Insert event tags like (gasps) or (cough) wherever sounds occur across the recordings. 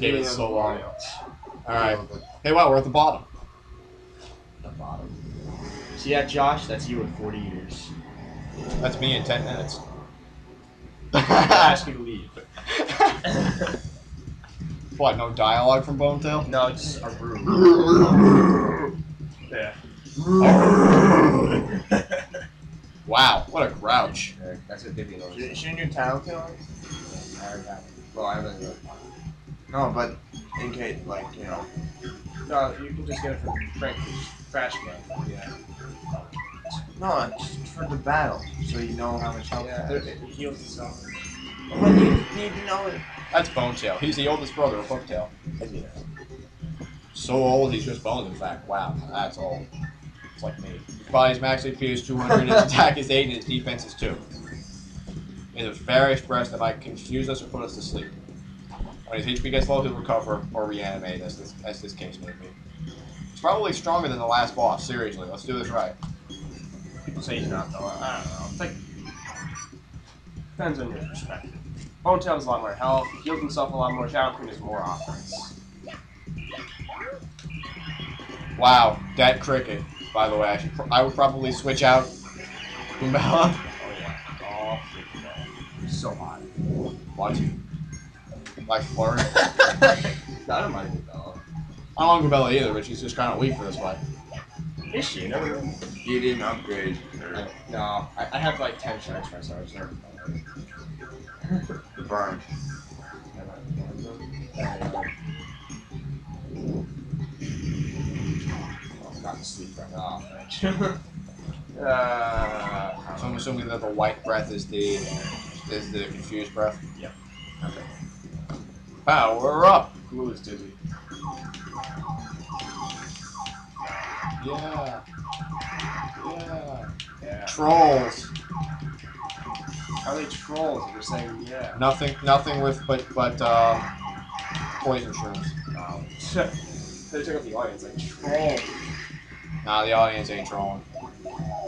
Gave it so long. Alright. Hey, wow, we're at the bottom. The bottom. So yeah, Josh, that's you in 40 years. That's me in 10 minutes. I ask you to leave. (laughs) What, no dialogue from Bonetail? No, it's a room. (laughs) yeah. (laughs) Wow, what a grouch. That's what Vivian always Shouldn't says. shouldn't your town kill him? I already got it. Well, I haven't really. No, but in case, like, you know. No, you can just get it from Frank, trash can. Yeah. No, just for the battle, so you know how much health Yeah. it, it heals itself. When you need to know it. That's Bonetail. He's the oldest brother of Hooktail. Yeah. So old, he's just bones, in fact. Wow, that's old. It's like me. His body's max AP is 200, his attack is 8, and his defense is 2. It is very expressed that might confuse us or put us to sleep. When his HP gets low, he'll recover or reanimate, as this, as this case may be. He's probably stronger than the last boss, seriously. Let's do this right. People say he's not, though. I don't know. It's like. Depends on your perspective. Bonetail has a lot more health, he heals himself a lot more, Shadow Queen has more offense. Wow, dead cricket, by the way. I, should, I would probably switch out Goombella. Oh, yeah. Oh, freaking hell. So hot. What? Like Flurrie? Not in my Goombella. I don't like Goombella either, but she's just kind of weak for this fight. Is she? Never knew. You didn't upgrade. I- No, I, I have like 10 strikes myself, so The burn. I've gotten sleep right off. (laughs) uh, So I'm assuming that the white breath is the is the confused breath. Yep. Okay. Power up. Glue is dizzy. Yeah. Yeah. Yeah. Trolls. How are they trolls if you're saying yeah? Nothing. Nothing with but but uh, poison shrooms. Um, (laughs) they took up the audience like troll. Nah, the audience ain't trolling.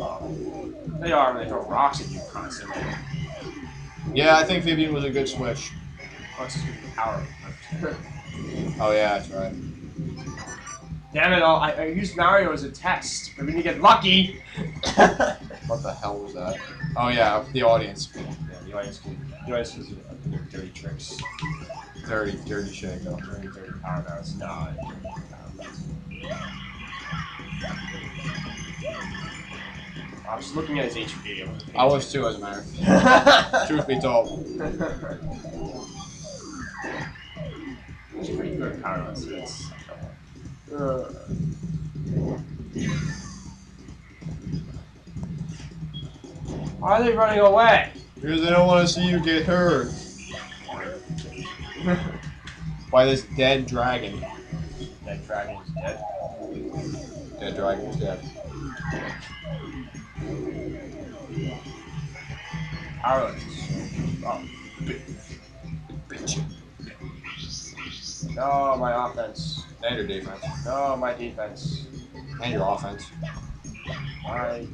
Um, they are when they throw rocks at you constantly. Yeah, I think Vivian was a good switch. Oh, it's just gonna power. Oh yeah, that's right. Damn it! all! I, I used Mario as a test. We're gonna get lucky. (laughs) What the hell was that? Oh yeah, the audience. Yeah, the audience can. The audience can do their dirty tricks. Dirty, dirty shit. Though. Dirty, dirty power downs. Nah. I was looking at his HP. I was too, as a matter. of fact. (laughs) Truth be told. (laughs) He's pretty good at. It's, uh, why are they running away? Because they don't want to see you get hurt (laughs) by this dead dragon. Dead dragon is dead. Dead dragon is dead. Power No, my offense. And your defense. No, my defense. And your offense. My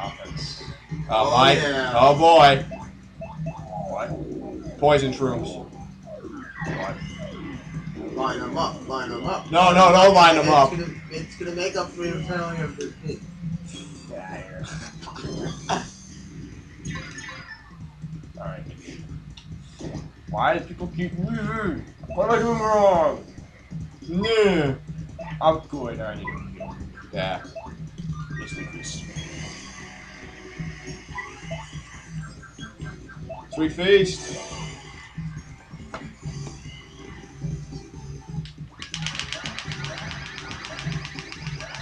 offense. Oh, Oh, my. yeah. Oh boy. What? Poison shrooms. What? Line them up, line them up. No, no, don't line them up. Gonna, it's gonna make up for your failure of the pig. Get out of here. Alright. Why do people keep losing? What am I doing wrong? No. I'm good, need to Yeah. Yes, we feast. Sweet feast.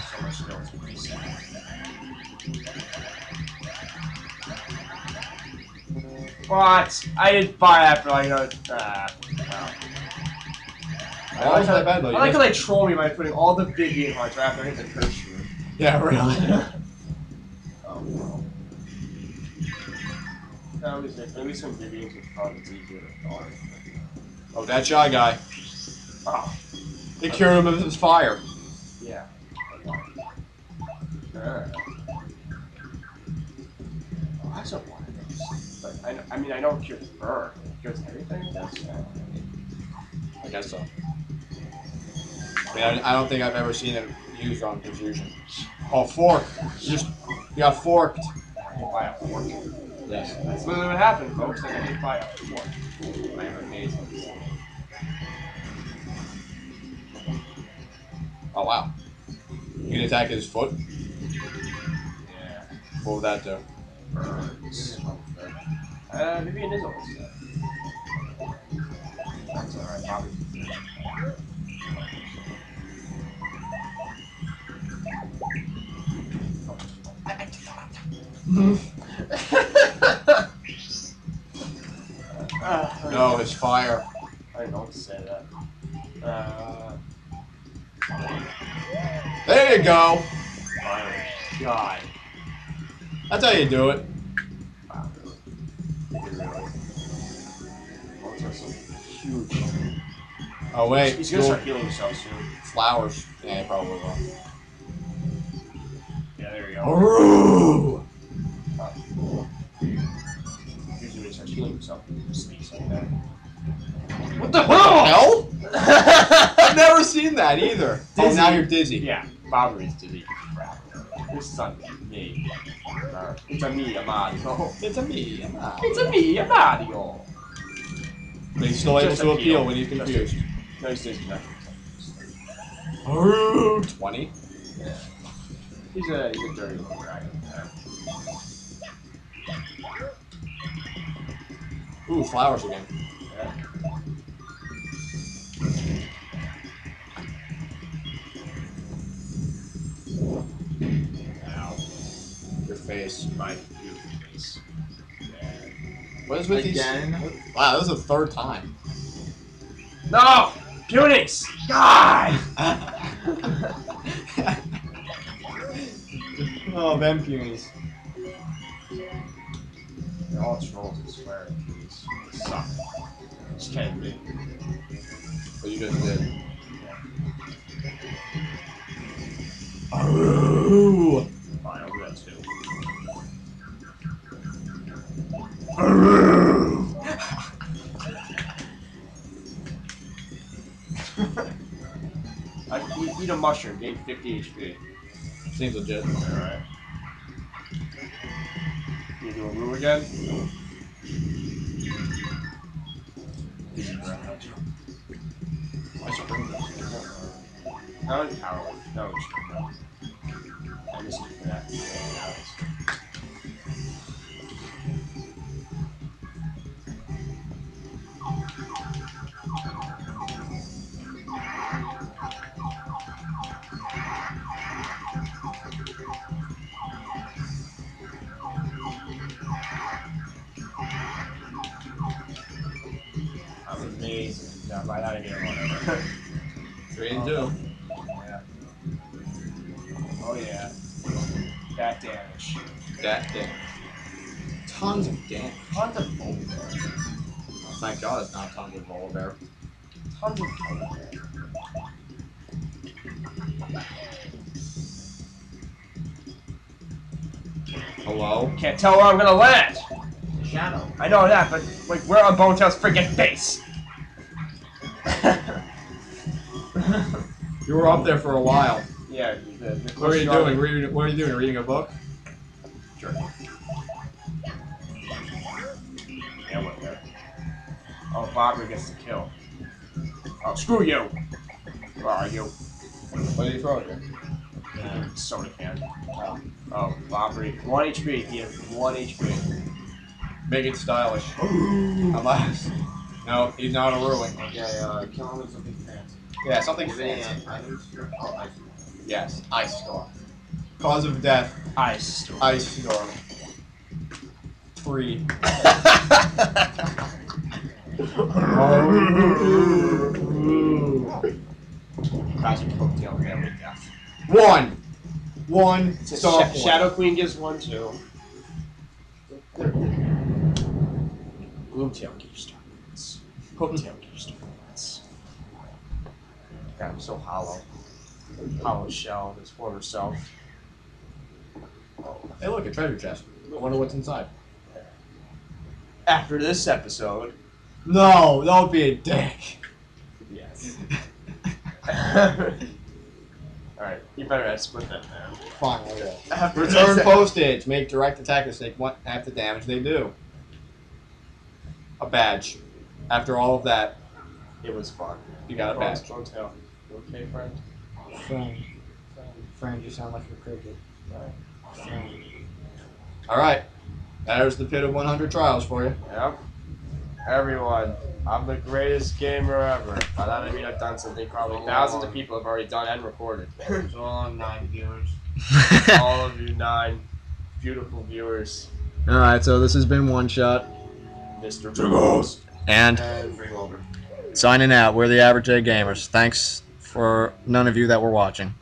So much skill to feast. What? I did fire after like a. Ah, wow. That wasn't that bad though. I like how they troll me by putting all the Vivian hearts right after I hit the curse shroom. Yeah, really. (laughs) Oh, no. At least, at least some Vivians with fun, it's easier to follow. oh, that shy guy. Oh, They cured him of his fire. yeah. Alright. Oh, I don't want those. But I, I mean, I know it cures burn. It cures everything, I guess. Yeah. I guess so. I, mean, I, don't think I've ever seen it used on confusion. Oh, fork. You just you got forked. By a fork. Yes. That's literally what happened, folks. I got hit by a fork. I am amazing. Oh wow. You can attack his foot. Yeah. What would that do? Burns. Uh, maybe it is almost dead. That's alright, Bobby. Uh, (laughs) No, it's fire. I didn't know what to say that. Uh, There you go. fire. God. That's how you do it. Wow, really? Really? Oh, it's got some huge. Oh wait. He's gonna cool. start healing himself soon. Flowers. Yeah, probably will. Yeah, there you go. What the hell? (laughs) I've never seen that either. Oh, now you're dizzy. Yeah, Bobby is dizzy. Crap. This is on me. Uh, It's a me, a Mario. It's a me. I'm not. It's a me, a Mario. But he's still able to appeal. appeal when he's confused. No, dizzy. Not Aroo! 20. He's a he's a dirty little dragon. Ooh, flowers again. Yeah. Ow. Your face. My beautiful face. Yeah. What is with Again? these? Wow, that was the third time. No! Punix! God! (laughs) oh, them punies. All trolls, I swear. These they suck. Just can't be. What you just did. Aroo! Fine, I'll do that too. (laughs) I eat, eat a mushroom, gain 50 HP. Seems legit. Alright. You do a rule again? I should bring this. That was power. That was. I it for that. Yeah, out of here, whatever. (laughs) Three and two. yeah. Oh yeah. That damage. That damage. Tons of damage. Tons of polar Oh, thank God it's not tons of polar. Tons of polar. Hello? Can't tell where I'm gonna land. Shadow. I know that, but like we're on Bonetail's freaking face. You were up there for a while. yeah. The, the What are you closer doing? Reading, what are you doing? Reading a book? Sure. Yeah, whatever. Oh, Bobbery gets the kill. Oh, screw you. Where are you? What did you throw at you? Uh, soda can. Oh, oh Bobbery. 1 HP. He has 1 HP. Make it stylish. (gasps) Unless. No, he's not a ruling. Okay, uh, kill him with something fancy. Yeah, something Is fancy. an item? Item. Yes, ice storm. Cause of death, Ice storm. ice storm. Three. Guys, you broke tail family death. One. One Says star Sha- point. Shadow Queen gives 1 too. Gloomtail gives star points. Hmm. Hooktail gives star points. God, I'm so hollow. Hollow shell, its former self. Hey, look, a treasure chest. I wonder what's inside. After this episode, No, that would be a dick. Yes. (laughs) Alright, you better have split that now. Fine, I will. After Return this- postage. Make direct attackers take one half the damage they do. A badge. After all of that, It was fun. you got a badge. You okay, friend? Friend. Friend, you sound like a cricket. Alright. There's the pit of 100 trials for you. Yep. Everyone, I'm the greatest gamer ever. By that I mean I've done something probably thousands of people have already done and recorded. So all nine viewers. (laughs) All of you nine beautiful viewers, Alright, so this has been OneShot. Mr. Ghost. And And bring signing out. We're the Average Day Gamers. Thanks for none of you that were watching.